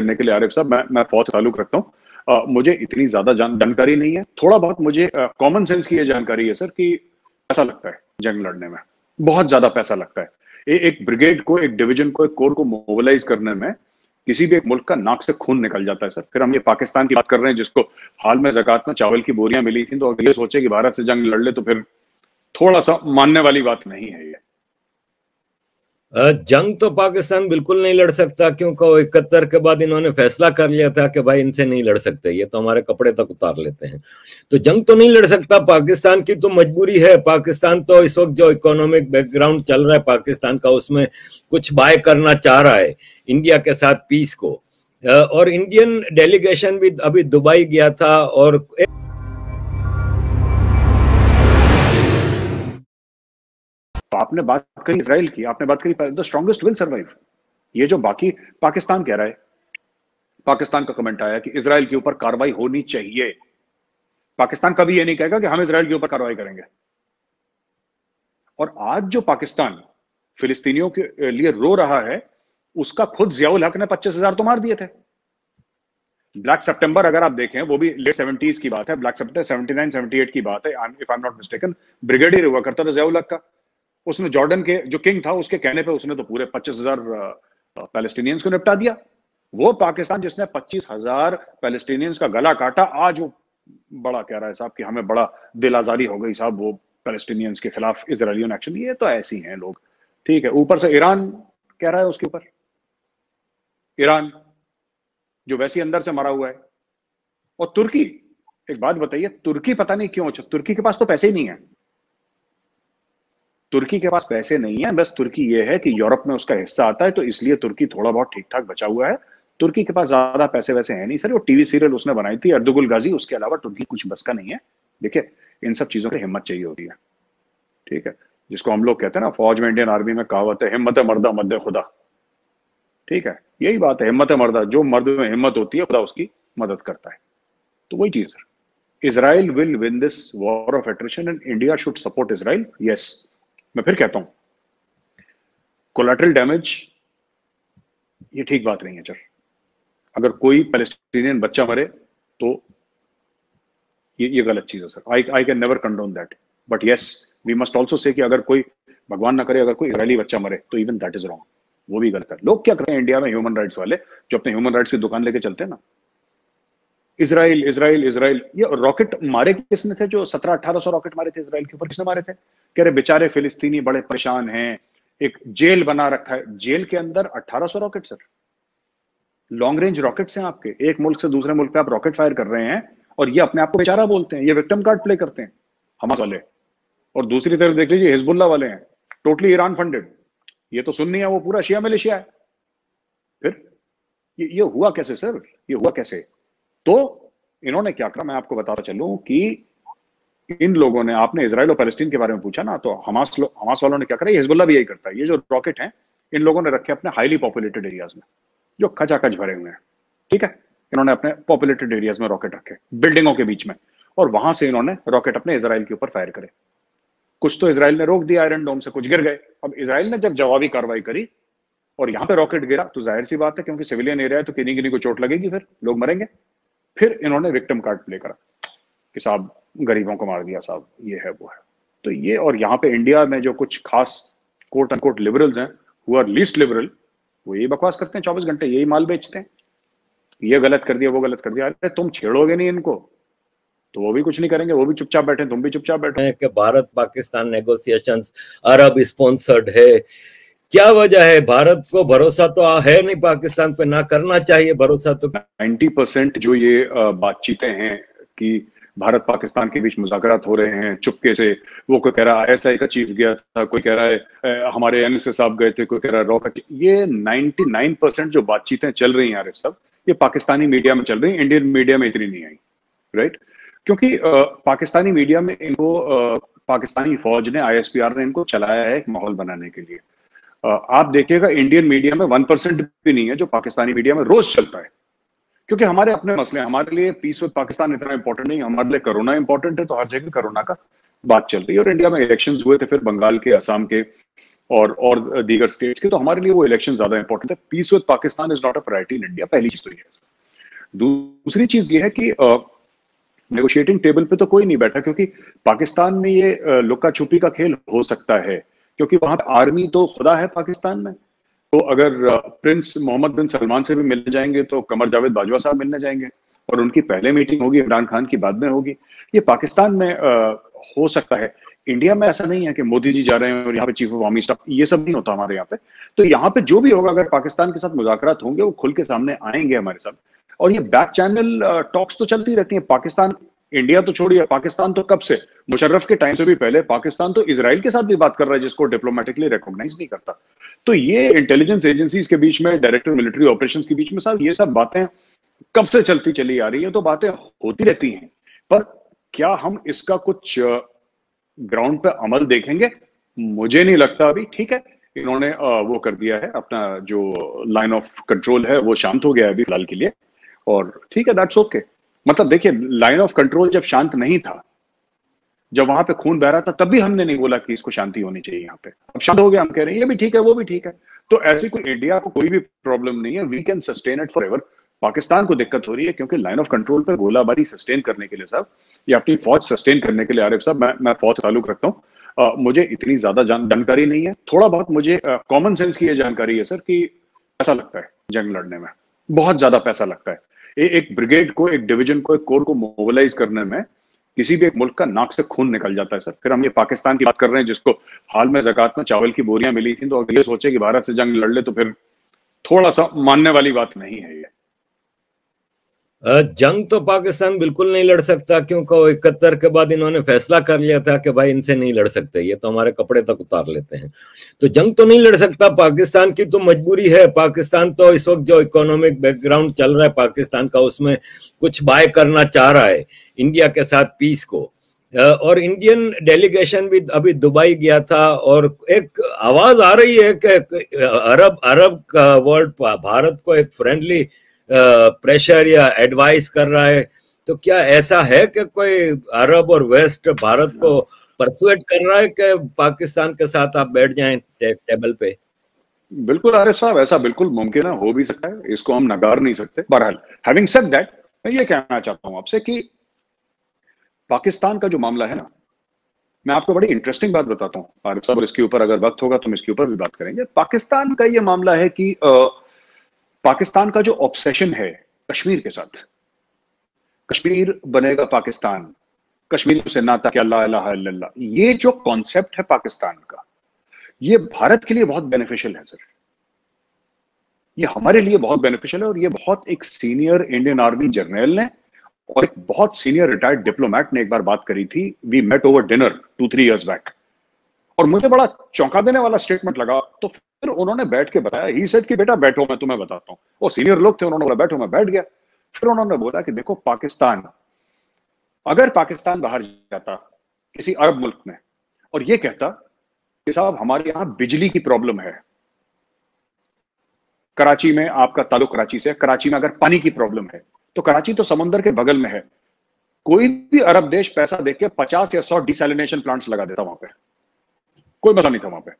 करने के लिए आरिफ साहब मैं मैं फौज ताल्लुक रखता हूँ। मुझे इतनी ज़्यादा जान, जानकारी नहीं है। थोड़ा बहुत मुझे कॉमन सेंस की ये जानकारी है सर कि पैसा लगता है जंग लड़ने में। बहुत ज़्यादा पैसा लगता है। ए, एक ब्रिगेड को एक डिवीज़न को एक कोर को मोबिलाइज करने में किसी भी एक मुल्क का नाक से खून निकल जाता है सर। फिर हम ये पाकिस्तान की बात कर रहे हैं जिसको हाल में जक़ात में चावल की बोरियाँ मिली थी तो अगर ये सोचे कि भारत से जंग लड़ ले तो फिर थोड़ा सा मानने वाली बात नहीं है जंग तो पाकिस्तान बिल्कुल नहीं लड़ सकता क्योंकि इकहत्तर के बाद इन्होंने फैसला कर लिया था कि भाई इनसे नहीं लड़ सकते, ये तो हमारे कपड़े तक उतार लेते हैं। तो जंग तो नहीं लड़ सकता, पाकिस्तान की तो मजबूरी है, पाकिस्तान तो इस वक्त जो इकोनॉमिक बैकग्राउंड चल रहा है, पाकिस्तान का उसमें कुछ बाय करना चाह रहा है इंडिया के साथ पीस को। और इंडियन डेलीगेशन भी अभी दुबई गया था और आपने बात करी इसराइल की, आपने बात करी द स्ट्रॉन्गेस्ट विल सर्वाइव। ये जो बाकी पाकिस्तान कह रहा है, पाकिस्तान का कमेंट आया कि इसराइल के ऊपर कार्रवाई होनी चाहिए। पाकिस्तान कभी ये नहीं कहेगा कि हम इसराइल के ऊपर कार्रवाई करेंगे। और आज जो पाकिस्तान फिलिस्तीनियों के लिए रो रहा है, उसका खुद जियाउल हक ने पच्चीस हज़ार तो मार दिए थे। ब्लैक सितंबर अगर आप देखें, वो भी लेट सेवेंटीज की बात है। Black September seventy nine seventy eight की बात है। If I am not mistaken brigadier हुआ करता था जियाउल हक का। उसने जॉर्डन के, जो किंग था, उसके कहने पे उसने तो पूरे पच्चीस हज़ार पैलेस्टीनियंस को निपटा दिया। वो पाकिस्तान जिसने पच्चीस हज़ार पैलेस्टीनियंस का गला काटा, आज वो बड़ा कह रहा है साहब कि हमें बड़ा दिल आजारी हो गई साहब वो पैलेस्टीनियंस के खिलाफ इसराइलियन एक्शन ये तो ऐसी हैं लोग। ठीक है, ऊपर से ईरान कह रहा है उसके ऊपर। ईरान जो वैसे अंदर से मरा हुआ है। और तुर्की, एक बात बताइए, तुर्की पता नहीं क्यों अच्छा तुर्की के पास तो पैसे ही नहीं है। तुर्की के पास पैसे नहीं है, बस तुर्की ये है कि यूरोप में उसका हिस्सा आता है तो इसलिए तुर्की थोड़ा बहुत ठीक ठाक बचा हुआ है। तुर्की के पास ज़्यादा पैसे वैसे है नहीं सर, वो टीवी सीरियल उसने बनाई थी, अर्दुगुल गाजी, उसके अलावा तुर्की कुछ बस का नहीं है। देखिए, इन सब चीज़ों की हिम्मत चाहिए होती है। ठीक है? जिसको हम लोग कहते हैं ना, फौज में इंडियन आर्मी में कहावत है, हिम्मत मर्दा मध्य खुदा। ठीक है? यही बात है, हिम्मत मर्दा, जो मर्द में हिम्मत होती है, खुदा उसकी मदद करता है। तो वही चीज़ sir Israel will win this war of attrition and India should support Israel yes मैं फिर कहता हूँ कोलेट्रल डैमेज ये ठीक बात नहीं है सर अगर कोई पैलेस्टीनियन बच्चा मरे तो ये ये गलत चीज़ है sir I I can never condone that but yes we must also say कि अगर कोई भगवान ना करे, अगर कोई इसराइली बच्चा मरे तो इवन दैट इज़ रॉन्ग वो भी गलत है। लोग क्या करते हैं इंडिया में ह्यूमन राइट्स वाले, जो अपने ह्यूमन राइट्स की दुकान लेके चलते हैं ना? इसराइल इसराइल इसराइल ये रॉकेट मारे किसने थे? जो सत्रह अठारह सौ रॉकेट मारे थे इसराइल के ऊपर किसने मारे थे? कह रहे बेचारे फिलिस्तीनी बड़े परेशान हैं। एक जेल बना रखा है। जेल के अंदर 1800 rocket sir. Long range rockets हैं आपके। एक मुल्क से दूसरे मुल्क पे आप रॉकेट फायर कर रहे हैं और ये अपने आप को बेचारा बोलते हैं। ये विक्टिम कार्ड प्ले करते हैं हमारे वाले। और दूसरी तरफ़ देख लीजिए हिजबुल्ला वाले हैं। टोटली ईरान फंडेड ये तो सुननी है वो पूरा शिया मलेशिया है। फिर? ये, ये हुआ कैसे सर? ये हुआ कैसे? तो इन्होंने क्या करा मैं आपको बताता चलूँ कि इन लोगों ने, आपने इसराइल और पैलेस्टीन के बारे में पूछा ना तो हमास हमास वालों ने क्या करा? हिजबुल्ला भी यही करता है। ये जो रॉकेट हैं, इन लोगों ने रखे अपने हाईली पॉपुलेटेड एरियाज़ में, जो खचाखच भरे हुए हैं। ठीक है? इन्होंने अपने पॉपुलेटेड एरियाज़ में रॉकेट रखे बिल्डिंगों के बीच में, और वहाँ से इन्होंने रॉकेट अपने इसराइल के ऊपर फायर करे। कुछ तो इसराइल ने रोक दिया आयरन डोम से, कुछ गिर गए। अब इसराइल ने जब जवाबी कार्रवाई करी, और यहाँ पे रॉकेट गिरा तो ज़ाहिर सी बात है, क्योंकि सिविलियन एरिया है तो किन्हीं किन्हीं को चोट लगेगी फिर, लोग मरेंगे। फिर इन्होंने विक्टिम कार्ड प्ले करा कि साहब गरीबों को मार दिया, साहब, ये है, वो है। तो ये और यहाँ पे इंडिया में जो कुछ खास कोर्ट अनकोर्ट लिबरल्स हैं हु आर लीस्ट लिबरल वो यही बकवास करते हैं, चौबीस घंटे यही माल बेचते हैं। ये गलत कर दिया, वो गलत कर दिया। अरे, तुम छेड़ोगे नहीं इनको। तो वो भी कुछ नहीं करेंगे, वो भी चुपचाप बैठे तुम भी चुपचाप बैठे कि Bharat Pakistan negotiations Arab sponsored है। क्या वजह है? भारत को भरोसा तो है नहीं पाकिस्तान पे ना करना चाहिए भरोसा तो। 90 परसेंट जो ये बातचीतें हैं कि भारत पाकिस्तान के बीच मुजाकरात हो रहे हैं चुपके से वो कोई कह रहा है आईएसआई का चीफ गया था कोई कह रहा है हमारे एन एस साहब गए थे कोई कह रहा है रॉकेट। ये 99 परसेंट जो बातचीतें चल रही हैं आरिफ साहब ये पाकिस्तानी मीडिया में चल रही है इंडियन मीडिया में इतनी नहीं आई राइट? क्योंकि आ, पाकिस्तानी मीडिया में इनको आ, पाकिस्तानी फौज ने आईएसपीआर ने इनको चलाया है एक माहौल बनाने के लिए। आप देखिएगा इंडियन मीडिया में वन परसेंट भी नहीं है जो पाकिस्तानी मीडिया में रोज चलता है। क्योंकि हमारे अपने मसले हमारे लिए पीस विद पाकिस्तान इतना इंपॉर्टेंट नहीं, हमारे लिए कोरोना इंपॉर्टेंट है तो हर जगह कोरोना का बात चल रही है। और इंडिया में इलेक्शन हुए थे फिर बंगाल के असम के और और दीगर स्टेट्स के तो हमारे लिए वो इलेक्शन ज़्यादा इंपॉर्टेंट है। Peace with Pakistan is not a priority in India पहली चीज़ तो ये दूसरी चीज़ ये है कि नेगोशिएटिंग टेबल पे तो कोई नहीं बैठा, क्योंकि पाकिस्तान में ये लुक्का छुपी का खेल हो सकता है। क्योंकि वहाँ पे आर्मी तो खुदा है पाकिस्तान में। तो अगर प्रिंस मोहम्मद बिन सलमान से भी मिलने जाएँगे तो कमर जावेद बाजवा साहब मिलने जाएँगे और उनकी पहले मीटिंग होगी इमरान खान की बाद में होगी। ये पाकिस्तान में आ, हो सकता है। इंडिया में ऐसा नहीं है कि मोदी जी जा रहे हैं और यहाँ पे चीफ ऑफ़ आर्मी स्टाफ ये सब नहीं होता हमारे यहाँ पे। तो यहाँ पे जो भी होगा अगर पाकिस्तान के साथ मुजाकर होंगे वो खुल के सामने आएँगे हमारे साथ। और ये बैक चैनल टॉक्स तो चलती रहती है। पाकिस्तान इंडिया तो छोड़िए, पाकिस्तान तो कब से? मुशर्रफ के टाइम से भी पहले पाकिस्तान तो इसराइल के साथ भी बात कर रहा है, जिसको डिप्लोमेटिकली रिकॉग्नाइज नहीं करता। तो ये इंटेलिजेंस एजेंसीज के बीच में डायरेक्टर मिलिट्री ऑपरेशंस के बीच में साहब, ये सब बातें कब से चलती चली आ रही है? तो बातें होती रहती हैं। पर क्या हम इसका कुछ ग्राउंड पे अमल देखेंगे? मुझे नहीं लगता अभी। ठीक है, इन्होंने वो कर दिया है, अपना जो लाइन ऑफ़ कंट्रोल है, वो शांत हो गया है अभी फ़िलहाल के लिए। और ठीक है दैट्स ओके मतलब देखिए लाइन ऑफ़ कंट्रोल जब शांत नहीं था जब वहाँ पे खून बह रहा था तब भी हमने नहीं बोला कि इसको शांति होनी चाहिए यहाँ पे। अब शांत हो गया हम कह रहे हैं ये भी ठीक है वो भी ठीक है। तो ऐसी कोई इंडिया को कोई भी प्रॉब्लम नहीं है we can sustain it forever Pakistan को दिक्कत हो रही है क्योंकि लाइन ऑफ़ कंट्रोल पर गोलाबारी सस्टेन करने के लिए साहब या अपनी फौज सस्टेन करने के लिए आरिफ साहब मैं मैं फौज ताल्लुक रखता हूँ। मुझे इतनी ज़्यादा जान, जानकारी नहीं है। थोड़ा बहुत मुझे कॉमन सेंस की ये जानकारी है सर कि पैसा लगता है जंग लड़ने में। बहुत ज़्यादा पैसा लगता है। एक ब्रिगेड को, एक डिवीज़न को, एक कोर को मोबिलाइज करने में किसी भी एक मुल्क का नाक से खून निकल जाता है सर फिर हम ये पाकिस्तान की बात कर रहे हैं, जिसको हाल में जक़ात में चावल की बोरियाँ मिली थी तो अगर ये सोचे कि भारत से जंग लड़ ले तो फिर थोड़ा सा मानने वाली बात नहीं है ये। जंग तो पाकिस्तान बिल्कुल नहीं लड़ सकता क्योंकि इकहत्तर के बाद इन्होंने फैसला कर लिया था कि भाई इनसे नहीं लड़ सकते, ये तो हमारे कपड़े तक उतार लेते हैं। तो जंग तो नहीं लड़ सकता, पाकिस्तान की तो मजबूरी है, पाकिस्तान तो इस वक्त जो इकोनॉमिक बैकग्राउंड चल रहा है, पाकिस्तान का उसमें कुछ बाय करना चाह रहा है, इंडिया के साथ पीस को। और इंडियन डेलीगेशन भी अभी दुबई गया था, और एक आवाज़ आ रही है कि अरब अरब वर्ल्ड भारत को एक फ्रेंडली प्रेशर या एडवाइस कर रहा है तो क्या ऐसा है कि कोई अरब और वेस्ट भारत को परसुएट कर रहा है कि पाकिस्तान के साथ आप बैठ जाएँ टे, टेबल पे? बिल्कुल आरिफ साहब ऐसा बिल्कुल मुमकिन है हो भी सकता है इसको हम नकार नहीं सकते। बहरहाल हैविंग सेड दैट मैं ये कहना चाहता हूँ आपसे कि पाकिस्तान का जो मामला है ना मैं आपको बड़ी इंटरेस्टिंग बात बताता हूँ आरिफ साहब इसके ऊपर अगर वक्त होगा तो हम इसके ऊपर भी बात करेंगे। पाकिस्तान का ये मामला है कि आ, पाकिस्तान का जो ऑब्सेशन है, कश्मीर के साथ। कश्मीर बनेगा पाकिस्तान। कश्मीर से नाता क्या अल्लाह ये जो कॉन्सेप्ट है पाकिस्तान का, ये भारत के लिए बहुत बेनिफिशियल है सर ये हमारे लिए बहुत बेनिफिशियल है और ये बहुत एक सीनियर इंडियन आर्मी जर्नल ने और एक बहुत सीनियर रिटायर्ड डिप्लोमैट ने एक बार बात करी थी। We met over dinner two three years back और मुझे बड़ा चौंका देने वाला स्टेटमेंट लगा तो फिर उन्होंने बैठ के बताया ही सेट कि बेटा बैठो, मैं तुम्हें बताता हूँ। वो सीनियर लोग थे, उन्होंने बोला, बैठो, मैं बैठ गया। फिर उन्होंने बोला कि देखो, पाकिस्तान, अगर पाकिस्तान बाहर जाता किसी अरब मुल्क में, और ये कहता कि साहब, हमारे यहाँ बिजली की प्रॉब्लम है। कराची में आपका ताल्लुक कराची से कराची में अगर पानी की प्रॉब्लम है तो कराची तो समुद्र के बगल में है। कोई भी अरब देश पैसा देके पचास या सौ डिसैलिनेशन प्लांट्स लगा देता वहाँ पे। कोई मज़ा नहीं था वहाँ पे।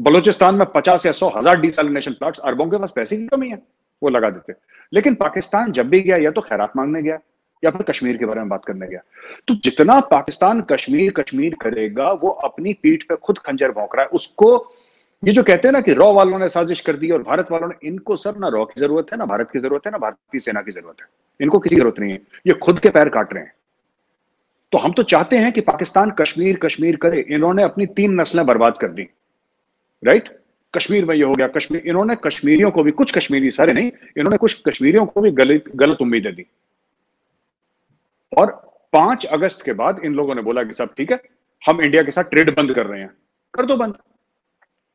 बलूचिस्तान में पचास या सौ हज़ार डिसलिनेशन प्लांट्स अरबों के पास पैसे की कमी है, वो लगा देते। लेकिन पाकिस्तान जब भी गया, या तो खैरात मांगने गया, या फिर कश्मीर के बारे में बात करने गया। तो जितना पाकिस्तान कश्मीर कश्मीर करेगा, वो अपनी पीठ पे खुद खंजर भोंक रहा है। उसको, ये जो कहते हैं ना कि रॉ वालों ने साजिश कर दी और भारत वालों ने, इनको सर ना रॉ की ज़रूरत है, ना भारत की ज़रूरत है, ना भारतीय सेना की ज़रूरत है। इनको किसी ज़रूरत नहीं है। ये खुद के पैर काट रहे हैं। तो हम तो चाहते हैं कि पाकिस्तान कश्मीर कश्मीर करे। इन्होंने अपनी तीन नस्लें बर्बाद कर दी। राइट कश्मीर में ये हो गया कश्मीर इन्होंने कश्मीरियों को भी कुछ कश्मीरी सारे नहीं इन्होंने कुछ कश्मीरियों को भी गलत गलत उम्मीदें दी और पाँच अगस्त के बाद इन लोगों ने बोला कि सब ठीक है, हम इंडिया के साथ ट्रेड बंद कर रहे हैं। कर दो बंद।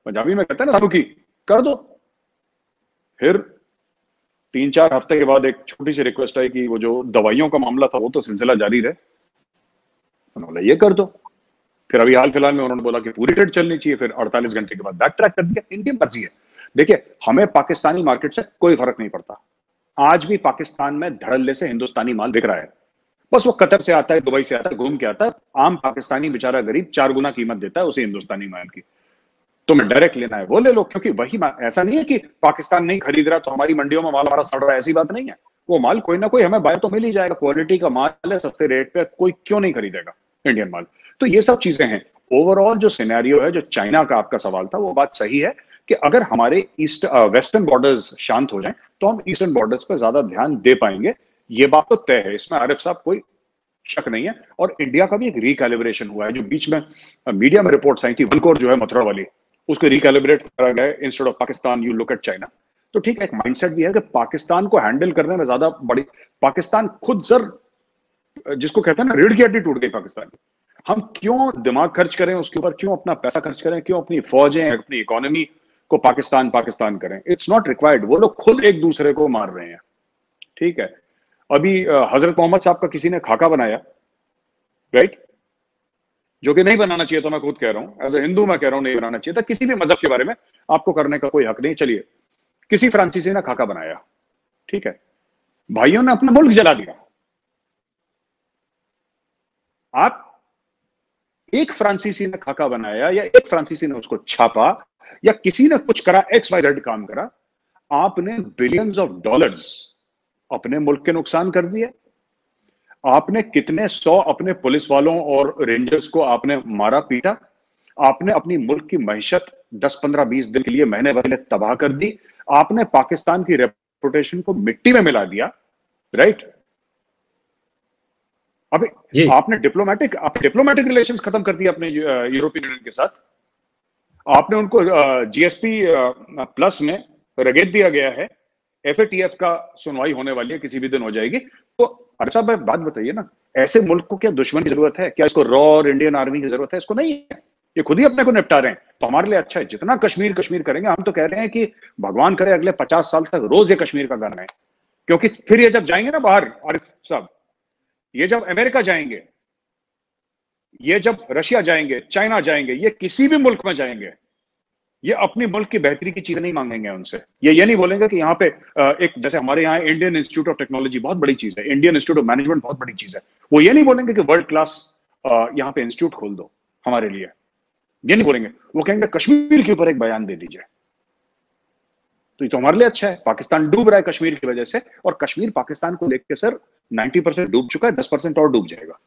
पंजाबी में कहते हैं ना साबू की कर दो। फिर तीन चार हफ़्ते के बाद एक छोटी सी रिक्वेस्ट आई कि वो जो दवाइयों का मामला था, वो तो सिलसिला जारी रहे। उन्होंने ये कर दो। फिर अभी हाल फ़िलहाल में उन्होंने बोला कि पूरी ट्रेड चलनी चाहिए, फिर 48 घंटे के बाद। बैक ट्रैक कर दिया इनकी मर्ज़ी है देखिए, हमें पाकिस्तानी मार्केट से कोई फ़र्क नहीं पड़ता। आज भी पाकिस्तान में धड़ल्ले से हिंदुस्तानी माल बिक रहा है। बस वो कतर से आता है, दुबई से आता है, घूम के आता है। आम पाकिस्तानी बेचारा गरीब, चार गुना कीमत देता है उसे हिंदुस्तानी माल की। तुम्हें डायरेक्ट लेना है। वो ले लो, क्योंकि वही ऐसा नहीं है कि पाकिस्तान नहीं खरीद रहा तो हमारी मंडियों में माल हमारा सड़ रहा है, ऐसी बात नहीं है। वो माल कोई ना कोई हमें बाय तो मिल ही जाएगा। क्वालिटी का माल है, सस्ते रेट पे कोई क्यों नहीं खरीदेगा इंडियन माल? तो ये सब चीज़ें हैं। ओवरऑल जो सिनेरियो है, जो चाइना का आपका सवाल था, वो बात सही है कि अगर हमारे ईस्ट वेस्टर्न बॉर्डर्स शांत हो जाएँ तो हम ईस्टर्न बॉर्डर्स पर ज़्यादा ध्यान दे पाएँगे। ये बात तो तय है, इसमें आरिफ साहब कोई शक नहीं है। और इंडिया का भी एक रिकैलिब्रेशन हुआ है, जो बीच में मीडिया में रिपोर्ट्स आई थी वनकोर जो है मथुरा वाली, उसको रिकैलिब्रेट करा गया instead of Pakistan you look at China तो ठीक है, एक माइंडसेट भी है कि पाकिस्तान को हैंडल करने में ज़्यादा बड़ी पाकिस्तान खुद सर जिसको कहते हैं ना, रीढ़ की हड्डी टूट गई पाकिस्तान की। हम क्यों दिमाग खर्च करें, उसके ऊपर क्यों अपना पैसा खर्च करें, क्यों अपनी फौजें, अपनी इकोनॉमी को पाकिस्तान पाकिस्तान करें? इट्स नॉट रिक्वायर्ड वो लोग खुद एक दूसरे को मार रहे हैं। ठीक है? अभी हज़रत मोहम्मद साहब का किसी ने खाका बनाया राइट जो कि नहीं बनाना चाहिए तो मैं खुद कह रहा हूँ। एज ए हिंदू मैं कह रहा हूँ, नहीं बनाना चाहिए। था किसी भी मज़हब के बारे में आपको करने का कोई हक नहीं। चलिए, किसी फ्रांसीसी ने खाका बनाया। ठीक है? भाइयों ने अपना मुल्क जला दिया। आप एक फ्रांसीसी ने खाका बनाया या एक फ्रांसीसी ने उसको छापा या किसी ने कुछ करा एक्स वाई जेड काम करा, आपने बिलियंस ऑफ़ डॉलर्स अपने मुल्क के नुकसान कर दिए। आपने कितने सौ अपने पुलिस वालों और रेंजर्स को आपने मारा, पीटा। आपने अपनी मुल्क की मैशत 10 15 20 दिन के लिए महीने भर तबाह कर दी। आपने पाकिस्तान की रेपुटेशन को मिट्टी में मिला दिया राइट अभी आपने डिप्लोमेटिक आप डिप्लोमेटिक रिलेशंस खत्म कर दिए अपने यूरोपियन यूनियन के साथ। आपने उनको जीएसपी प्लस में रगेत दिया गया है। एफएटीएफ का सुनवाई होने वाली है किसी भी दिन हो जाएगी। तो अच्छा भाई बात बताइए ना ऐसे मुल्क को क्या दुश्मन की ज़रूरत है? क्या इसको रॉ और इंडियन आर्मी की ज़रूरत है? इसको नहीं है। ये खुद ही अपने को निपटा रहे हैं। तो हमारे लिए अच्छा है जितना कश्मीर कश्मीर करेंगे हम तो कह रहे हैं कि भगवान करे अगले पचास साल तक रोज ये कश्मीर का गाना है। क्योंकि फिर ये जब जाएँगे ना बाहर आरिफ साहब ये जब अमेरिका जाएँगे, ये जब रशिया जाएँगे, चाइना जाएँगे, ये किसी भी मुल्क में जाएँगे, ये अपने मुल्क की बेहतरी की चीज़ें नहीं मांगेंगे उनसे। ये ये नहीं बोलेंगे कि यहाँ पे एक जैसे हमारे यहाँ इंडियन इंस्टीट्यूट ऑफ़ टेक्नोलॉजी बहुत बड़ी चीज़ है इंडियन इंस्टीट्यूट ऑफ़ मैनेजमेंट बहुत बड़ी चीज़ है। वो ये नहीं बोलेंगे कि वर्ल्ड क्लास यहाँ पे इंस्टीट्यूट खोल दो हमारे लिए। ये नहीं बोलेंगे। वो कहेंगे, कश्मीर के ऊपर एक बयान दे दीजिए। तो ये तो हमारे लिए अच्छा है। पाकिस्तान डूब रहा है कश्मीर की वजह से और कश्मीर पाकिस्तान को लेकर सर 90 परसेंट डूब चुका है 10 परसेंट और डूब जाएगा।